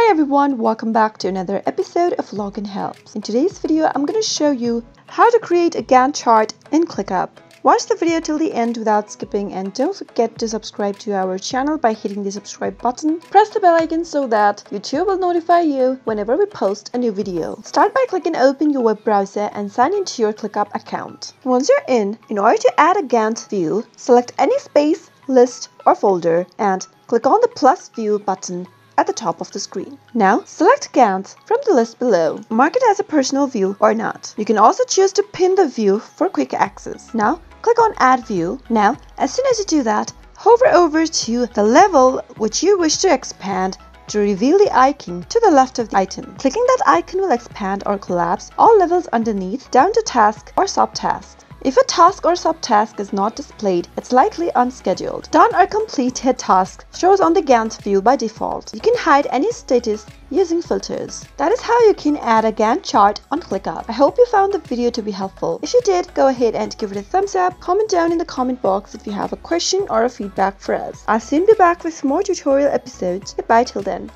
Hi everyone, welcome back to another episode of Login Helps. In today's video, I'm going to show you how to create a Gantt chart in ClickUp. Watch the video till the end without skipping and don't forget to subscribe to our channel by hitting the subscribe button. Press the bell icon so that YouTube will notify you whenever we post a new video. Start by clicking open your web browser and sign into your ClickUp account. Once you're in, in order to add a Gantt view, select any space, list or folder and click on the plus view button at the top of the screen. Now, select Gantt from the list below. Mark it as a personal view or not. You can also choose to pin the view for quick access. Now, click on Add View. Now, as soon as you do that, hover over to the level which you wish to expand to reveal the icon to the left of the item. Clicking that icon will expand or collapse all levels underneath down to task or subtask. If a task or subtask is not displayed, it's likely unscheduled. Done or completed task shows on the Gantt view by default. You can hide any status using filters. That is how you can add a Gantt chart on ClickUp. I hope you found the video to be helpful. If you did, go ahead and give it a thumbs up, comment down in the comment box if you have a question or a feedback for us. I'll soon be back with more tutorial episodes. Goodbye till then.